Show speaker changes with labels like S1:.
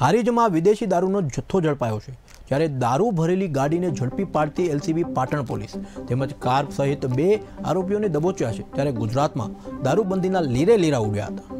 S1: હારીજમાં વિદેશી દારૂનો જથ્થો ઝડપાયો છે. જ્યારે દારૂ ભરેલી ગાડીને ઝડપી પાડતી એલસીબી પાટણ પોલીસ તેમજ કાર સહિત બે આરોપીઓને દબોચ્યા છે. ત્યારે ગુજરાતમાં દારૂબંધીના લીરે લીરા ઉડ્યા હતા.